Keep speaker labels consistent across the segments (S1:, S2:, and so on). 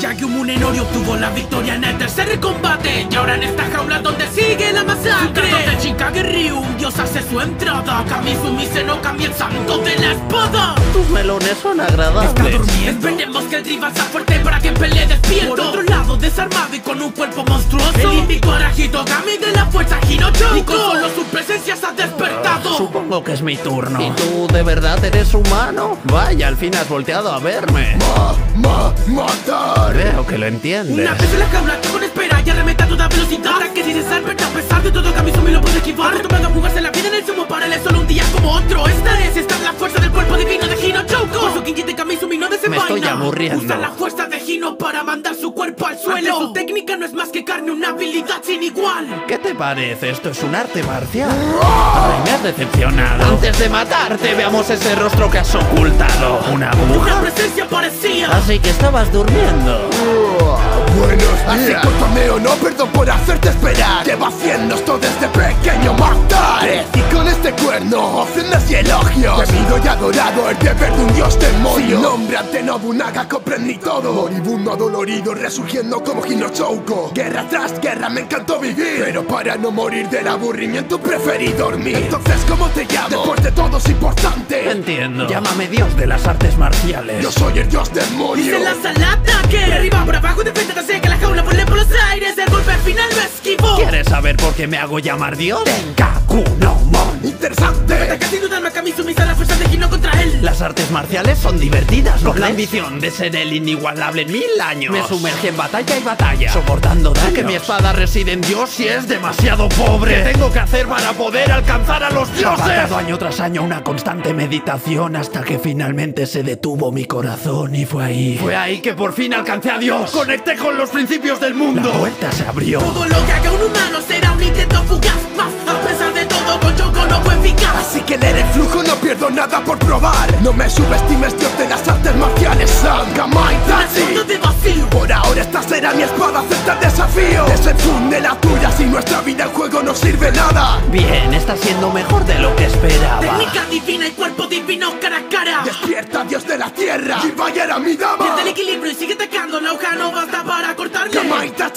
S1: Yagyumun Enori obtuvo la victoria en el tercer combate. Y ahora en esta jaula donde sigue la masacre. De Chikage Ryu, Dios hace su entrada. Kamisumi se no cambia el santo de la espada
S2: Tus melones son
S1: Está
S2: agradables.
S1: durmiendo Esperemos que el Driva sea fuerte para que pelee despierto Por otro lado, desarmado y con un cuerpo monstruoso El invicto Arahitogami de la fuerza Hinochoko Y con solo su presencia se ha despertado
S2: Supongo que es mi turno. ¿Y tú de verdad eres humano? Vaya, al fin has volteado a verme.
S3: Ma, matar.
S2: Creo que lo entiendes.
S1: Una vez en la jaula con espera y arremeta a toda velocidad Ataque sin cesar, pero a pesar de todo Kamisumi lo puede esquivar Retomando a jugarse la vida
S2: estoy aburriendo.
S1: Usa la fuerza de Hino para mandar su cuerpo al suelo Ante su técnica no es más que carne, una habilidad sin igual
S2: ¿Qué te parece? Esto es un arte marcial. Ay, me has decepcionado. Antes de matarte, veamos ese rostro que has ocultado. ¿Una
S1: Una
S2: aguja?
S1: presencia parecía
S2: Así que estabas durmiendo.
S3: Buenos Así cortame no, perdón por hacerte esperar Llevo haciendo esto desde pequeño matar Con este cuerno, ofrendas y elogios. Temido y adorado, el deber de un dios demonio. Sin nombre ante Nobunaga comprendí todo. Moribundo adolorido, resurgiendo como Hinochouko Guerra tras guerra, me encantó vivir. Pero para no morir del aburrimiento preferí dormir. Entonces, ¿cómo te llamo? Después de todo es importante.
S2: Entiendo. Llámame Dios de las artes marciales.
S3: Yo soy el dios demonio.
S1: Se lanza al ataque De arriba por abajo defendiéndose que la jaula vuele por los aires El golpe final lo esquivó
S2: ¿Quieres saber por qué me hago llamar Dios? Tenkaku no Mon.
S3: Interesante.
S2: Las artes marciales son divertidas, Con la ambición de ser el inigualable en mil años. Me sumerge en batalla y batalla Soportando daños. Que mi espada reside en Dios y es demasiado pobre. ¿Qué tengo que hacer para poder alcanzar a los dioses? Año tras año una constante meditación Hasta que finalmente se detuvo mi corazón y fue ahí. Fue ahí que por fin alcancé a Dios. Conecté con los principios del mundo. La puerta se abrió.
S1: Todo lo que haga un humano será un intento fugaz. Más a pesar todo con no fue eficaz.
S3: Así que leer el flujo no pierdo nada por probar. No me subestimes dios de las artes marciales.
S1: Trasfondo
S3: Tachi
S1: de vacío
S3: Por ahora esta será mi espada, acepta el desafío. Desenfunde la tuya si nuestra vida en juego no sirve nada.
S2: Bien, está siendo mejor de lo que esperaba.
S1: Técnica divina y cuerpo divino cara a cara.
S3: Despierta dios de la tierra. Y vaya era mi dama.
S1: Pierde el equilibrio y sigue atacando No basta para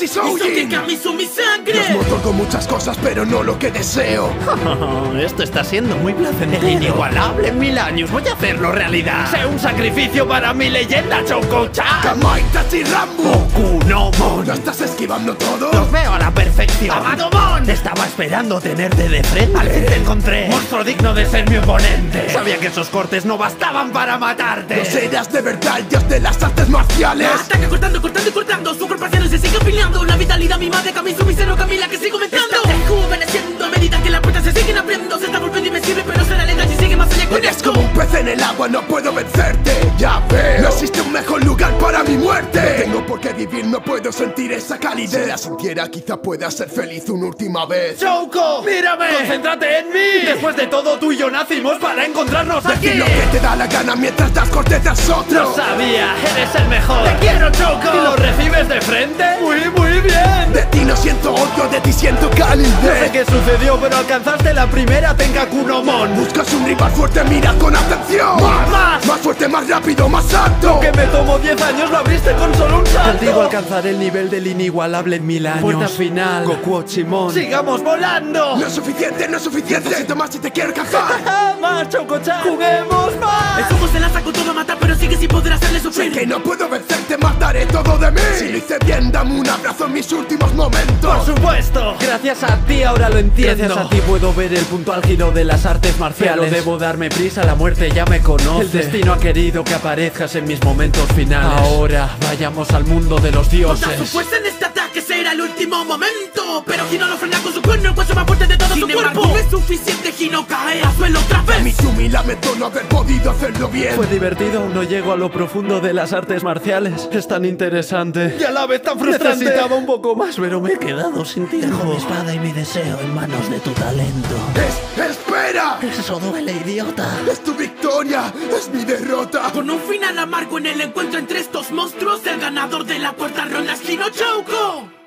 S1: Y sostiene
S3: Soujin
S1: Kamisumi
S3: Dios
S1: sangre
S3: me otorgó muchas cosas pero no lo que deseo
S2: esto está siendo muy placentero. Inigualable en mil años. Voy a hacerlo realidad. Sé un sacrificio para mi leyenda, Choco-chan.
S3: Gamai Tachi Rambo
S2: Goku no Mon.
S3: ¿No estás esquivando todo?
S2: Los veo a la perfección.
S1: ¡Amado Mon!
S2: Estaba esperando tenerte de frente. Al fin te encontré. Monstruo digno de ser mi oponente. Sabía que esos cortes no bastaban para matarte.
S3: No serás de verdad dios de las artes marciales
S1: Ataca cortando, cortando y cortando Su cuerpo se sigue afiliando La vitalidad misma de Kamisumi Cero Camila que sigue aumentando Está rejuveneciendo a medida que las puertas se siguen abriendo Se está volviendo invencible pero será legal si sigue más allá con
S3: Eres como un pez en el agua, no puedo vencerte Ya veo, no existe un mejor lugar mi muerte No tengo por qué vivir, no puedo sentir esa calidez Si la sintiera quizá pueda ser feliz una última vez
S2: Choco, mírame. Concéntrate en mí. Después de todo, tú y yo nacimos para encontrarnos aquí.
S3: Decir lo que te da la gana mientras das cortezas
S2: Lo
S3: otro
S2: sabía, eres el mejor. Te quiero, Choco. ¿Y lo recibes de frente? Muy, muy bien.
S3: De ti no siento odio, de ti siento
S2: No sé
S3: calidez
S2: qué sucedió, pero alcanzaste la primera Tenkaku no Mon.
S3: Buscas un rival fuerte, mira con atención
S2: Más, más.
S3: más fuerte, más rápido, más alto
S2: Que me tomó 10 años, lo abriste con solo un salto. Contigo alcanzar el nivel del inigualable en mil años. Puerta final. Goku Ochimon. ¡Sigamos volando!
S3: No es suficiente, no es suficiente Necesito más si te quiero alcanzar
S2: ¡Más, Choco-chan! ¡Juguemos más!
S1: El fuego se lanza con todo a matar pero sigue sin poder hacerle sufrir
S3: Que no puedo vencerte, mataré todo de mí Si lo hice bien, dame un abrazo en mis últimos momentos
S2: Por supuesto. Gracias a ti ahora lo entiendo. Gracias a ti puedo ver el punto álgido de las artes marciales. Pero debo darme prisa, la muerte ya me conoce. El destino ha querido que aparezcas en mis momentos finales. Ahora vayamos al mundo de los dioses.
S1: Será el último momento Pero Hino lo frena con su cuerno, el hueso más fuerte de todo su cuerpo no es suficiente, Hino cae a suelo otra vez
S3: Mitsumi lamento no haber podido hacerlo bien
S2: Fue divertido, no llego a lo profundo de las artes marciales. Es tan interesante. Y a la vez tan frustrante. Necesitaba un poco más, pero me he quedado sin tiempo. Dejo mi espada y mi deseo en manos de tu talento.
S3: Es, ¡Espera!
S2: Eso duele, idiota.
S3: ¡Es tu victoria! ¡Es mi derrota!
S1: Con un final amargo en el encuentro entre estos monstruos El ganador de la cuarta ronda es Hino Chouko